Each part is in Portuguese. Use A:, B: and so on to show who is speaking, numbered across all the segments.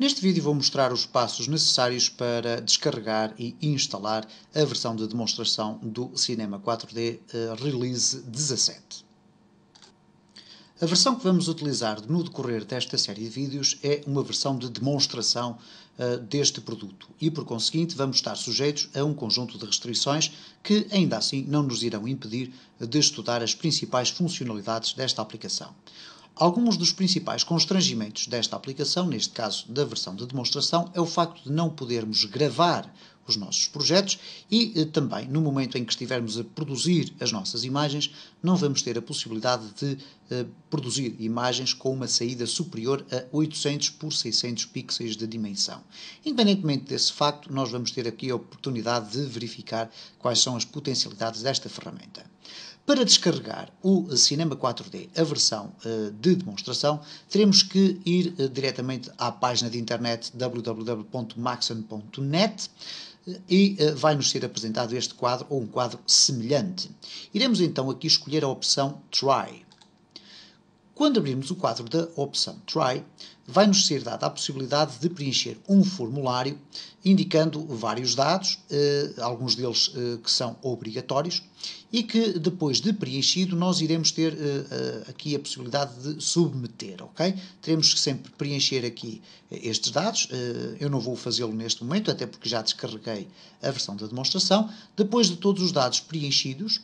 A: Neste vídeo vou mostrar os passos necessários para descarregar e instalar a versão de demonstração do Cinema 4D uh, Release 17. A versão que vamos utilizar no decorrer desta série de vídeos é uma versão de demonstração uh, deste produto e, por conseguinte, vamos estar sujeitos a um conjunto de restrições que, ainda assim, não nos irão impedir de estudar as principais funcionalidades desta aplicação. Alguns dos principais constrangimentos desta aplicação, neste caso da versão de demonstração, é o facto de não podermos gravar os nossos projetos e eh, também no momento em que estivermos a produzir as nossas imagens, não vamos ter a possibilidade de eh, produzir imagens com uma saída superior a 800 por 600 pixels de dimensão. Independentemente desse facto, nós vamos ter aqui a oportunidade de verificar quais são as potencialidades desta ferramenta. Para descarregar o Cinema 4D, a versão uh, de demonstração, teremos que ir uh, diretamente à página de internet www.maxon.net uh, e vai-nos ser apresentado este quadro ou um quadro semelhante. Iremos então aqui escolher a opção Try. Quando abrirmos o quadro da opção Try, vai-nos ser dada a possibilidade de preencher um formulário indicando vários dados, eh, alguns deles eh, que são obrigatórios, e que depois de preenchido nós iremos ter eh, aqui a possibilidade de submeter, ok? Teremos que sempre preencher aqui estes dados, eu não vou fazê-lo neste momento, até porque já descarreguei a versão da demonstração. Depois de todos os dados preenchidos,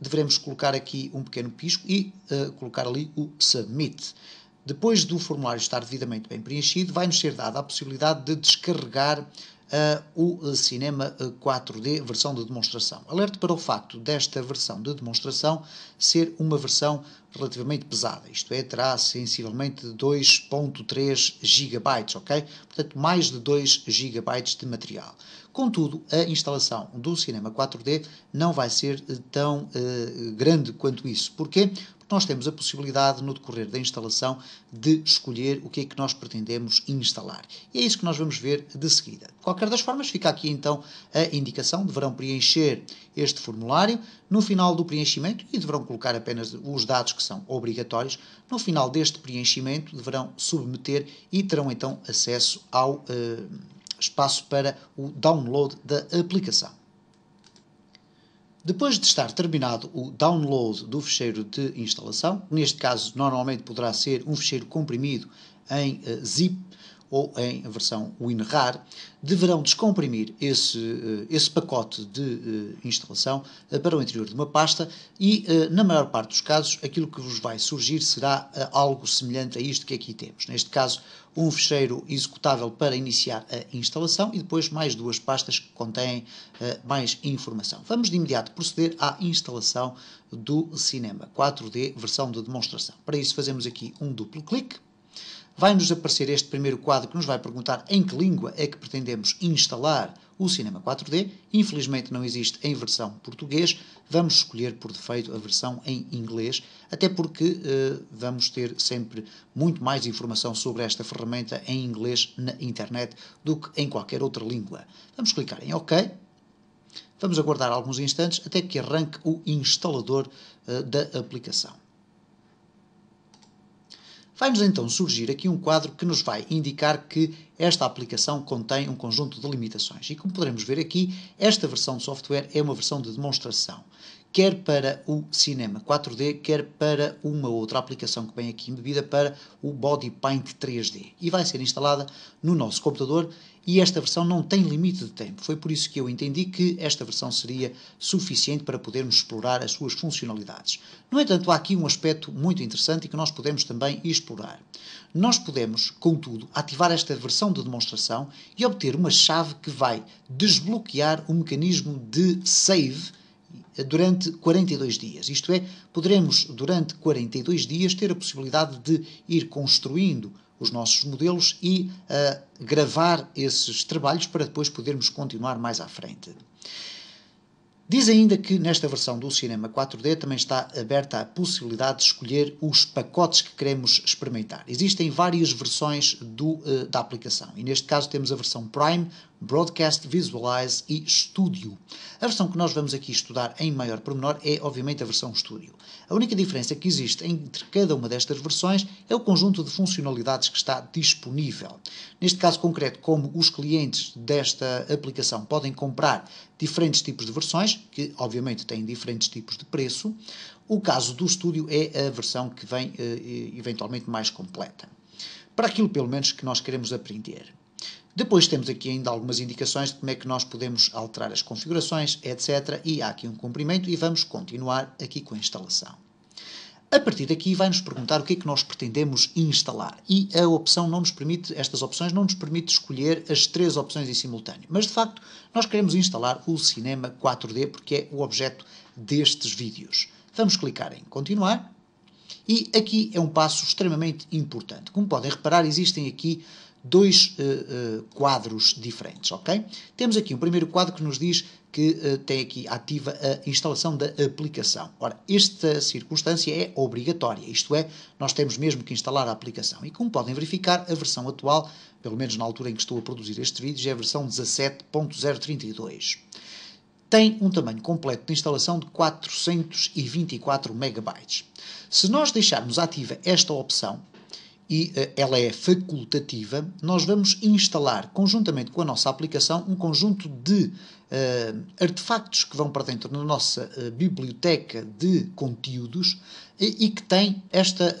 A: devemos colocar aqui um pequeno pisco e colocar ali o Submit. Depois do formulário estar devidamente bem preenchido, vai-nos ser dada a possibilidade de descarregar uh, o Cinema 4D versão de demonstração. Alerto para o facto desta versão de demonstração ser uma versão relativamente pesada, isto é, terá sensivelmente 2.3 GB, ok? Portanto, mais de 2 GB de material. Contudo, a instalação do Cinema 4D não vai ser tão uh, grande quanto isso. Porquê? nós temos a possibilidade, no decorrer da instalação, de escolher o que é que nós pretendemos instalar. E é isso que nós vamos ver de seguida. De qualquer das formas, fica aqui então a indicação, deverão preencher este formulário no final do preenchimento e deverão colocar apenas os dados que são obrigatórios. No final deste preenchimento, deverão submeter e terão então acesso ao uh, espaço para o download da aplicação. Depois de estar terminado o download do fecheiro de instalação, neste caso normalmente poderá ser um fecheiro comprimido em uh, zip ou em versão WinRAR, deverão descomprimir esse, uh, esse pacote de uh, instalação para o interior de uma pasta e, na maior parte dos casos, aquilo que vos vai surgir será algo semelhante a isto que aqui temos. Neste caso, um fecheiro executável para iniciar a instalação e depois mais duas pastas que contêm mais informação. Vamos de imediato proceder à instalação do Cinema 4D versão de demonstração. Para isso fazemos aqui um duplo clique vai-nos aparecer este primeiro quadro que nos vai perguntar em que língua é que pretendemos instalar o Cinema 4D. Infelizmente não existe em versão português, vamos escolher por defeito a versão em inglês, até porque uh, vamos ter sempre muito mais informação sobre esta ferramenta em inglês na internet do que em qualquer outra língua. Vamos clicar em OK. Vamos aguardar alguns instantes até que arranque o instalador uh, da aplicação. Vai-nos então surgir aqui um quadro que nos vai indicar que esta aplicação contém um conjunto de limitações. E como poderemos ver aqui, esta versão de software é uma versão de demonstração quer para o cinema 4D, quer para uma outra aplicação que vem aqui embebida para o Body Paint 3D. E vai ser instalada no nosso computador e esta versão não tem limite de tempo. Foi por isso que eu entendi que esta versão seria suficiente para podermos explorar as suas funcionalidades. No entanto, há aqui um aspecto muito interessante e que nós podemos também explorar. Nós podemos, contudo, ativar esta versão de demonstração e obter uma chave que vai desbloquear o mecanismo de save durante 42 dias. Isto é, poderemos, durante 42 dias, ter a possibilidade de ir construindo os nossos modelos e uh, gravar esses trabalhos para depois podermos continuar mais à frente. Diz ainda que nesta versão do Cinema 4D também está aberta a possibilidade de escolher os pacotes que queremos experimentar. Existem várias versões do, uh, da aplicação e neste caso temos a versão Prime, Broadcast, Visualize e Studio. A versão que nós vamos aqui estudar em maior pormenor é, obviamente, a versão Studio. A única diferença que existe entre cada uma destas versões é o conjunto de funcionalidades que está disponível. Neste caso concreto, como os clientes desta aplicação podem comprar diferentes tipos de versões, que obviamente têm diferentes tipos de preço, o caso do Studio é a versão que vem eh, eventualmente mais completa. Para aquilo, pelo menos, que nós queremos aprender. Depois temos aqui ainda algumas indicações de como é que nós podemos alterar as configurações, etc. E há aqui um comprimento e vamos continuar aqui com a instalação. A partir daqui vai-nos perguntar o que é que nós pretendemos instalar. E a opção não nos permite, estas opções não nos permite escolher as três opções em simultâneo. Mas de facto, nós queremos instalar o Cinema 4D porque é o objeto destes vídeos. Vamos clicar em continuar. E aqui é um passo extremamente importante. Como podem reparar, existem aqui dois uh, uh, quadros diferentes, ok? Temos aqui um primeiro quadro que nos diz que uh, tem aqui ativa a instalação da aplicação. Ora, esta circunstância é obrigatória, isto é, nós temos mesmo que instalar a aplicação. E como podem verificar, a versão atual, pelo menos na altura em que estou a produzir este vídeo, é a versão 17.032. Tem um tamanho completo de instalação de 424 MB. Se nós deixarmos ativa esta opção, e uh, ela é facultativa, nós vamos instalar, conjuntamente com a nossa aplicação, um conjunto de uh, artefactos que vão para dentro da nossa uh, biblioteca de conteúdos e, e que tem esta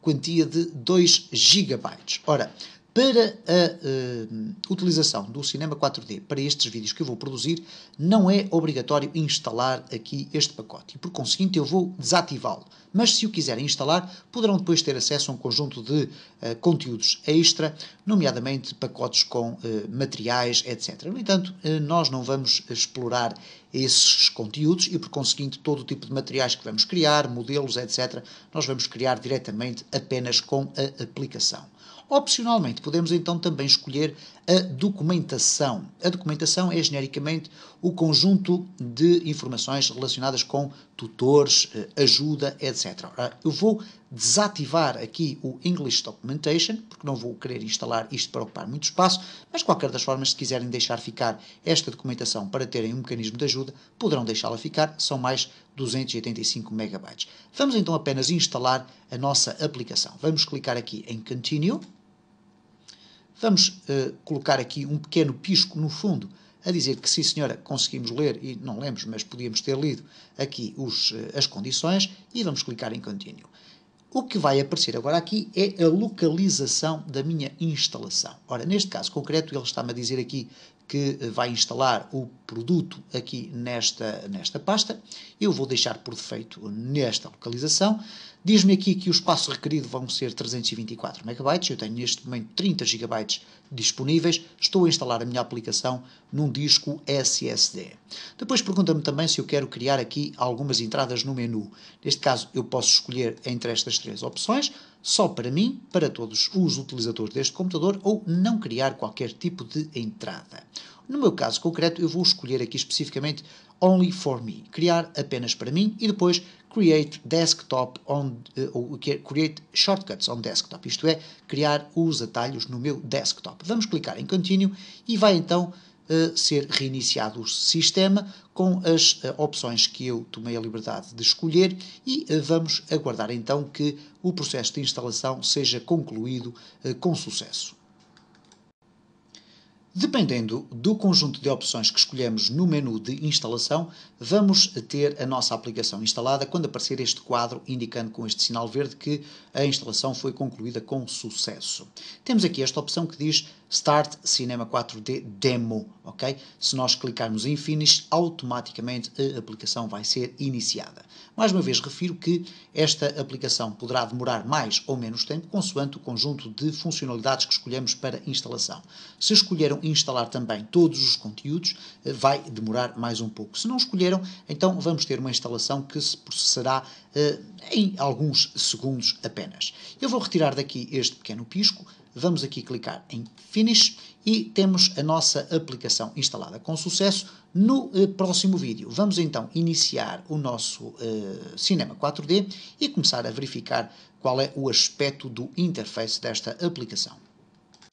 A: quantia de 2 GB. Ora, para a uh, utilização do Cinema 4D para estes vídeos que eu vou produzir, não é obrigatório instalar aqui este pacote e, por conseguinte, eu vou desativá-lo. Mas se o quiserem instalar, poderão depois ter acesso a um conjunto de uh, conteúdos extra, nomeadamente pacotes com uh, materiais, etc. No entanto, nós não vamos explorar esses conteúdos e, por conseguinte, todo o tipo de materiais que vamos criar, modelos, etc., nós vamos criar diretamente apenas com a aplicação. Opcionalmente, podemos então também escolher a documentação. A documentação é genericamente o conjunto de informações relacionadas com tutores, eh, ajuda, etc. Eu vou desativar aqui o English Documentation, porque não vou querer instalar isto para ocupar muito espaço, mas qualquer das formas, se quiserem deixar ficar esta documentação para terem um mecanismo de ajuda, poderão deixá-la ficar, são mais 285 MB. Vamos então apenas instalar a nossa aplicação. Vamos clicar aqui em Continue Vamos uh, colocar aqui um pequeno pisco no fundo a dizer que sim senhora, conseguimos ler, e não lemos, mas podíamos ter lido aqui os, uh, as condições, e vamos clicar em Continue. O que vai aparecer agora aqui é a localização da minha instalação. Ora, neste caso concreto, ele está-me a dizer aqui que vai instalar o produto aqui nesta, nesta pasta. Eu vou deixar por defeito nesta localização. Diz-me aqui que o espaço requerido vão ser 324 MB, eu tenho neste momento 30 GB disponíveis, estou a instalar a minha aplicação num disco SSD. Depois pergunta-me também se eu quero criar aqui algumas entradas no menu. Neste caso eu posso escolher entre estas três opções, só para mim, para todos os utilizadores deste computador ou não criar qualquer tipo de entrada. No meu caso concreto, eu vou escolher aqui especificamente Only for Me, criar apenas para mim e depois Create Desktop on, uh, ou Create Shortcuts on Desktop, isto é, criar os atalhos no meu desktop. Vamos clicar em Continue e vai então ser reiniciado o sistema com as uh, opções que eu tomei a liberdade de escolher e vamos aguardar então que o processo de instalação seja concluído com sucesso. Dependendo do conjunto de opções que escolhemos no menu de instalação, vamos ter a nossa aplicação instalada quando aparecer este quadro indicando com este sinal verde que a instalação foi concluída com sucesso. Temos aqui esta opção que diz Start Cinema 4D Demo, ok? Se nós clicarmos em Finish, automaticamente a aplicação vai ser iniciada. Mais uma vez refiro que esta aplicação poderá demorar mais ou menos tempo, consoante o conjunto de funcionalidades que escolhemos para instalação. Se escolheram instalar também todos os conteúdos, eh, vai demorar mais um pouco. Se não escolheram, então vamos ter uma instalação que se processará uh, em alguns segundos apenas. Eu vou retirar daqui este pequeno pisco, vamos aqui clicar em Finish e temos a nossa aplicação instalada com sucesso. No eh, próximo vídeo vamos então iniciar o nosso eh, Cinema 4D e começar a verificar qual é o aspecto do interface desta aplicação.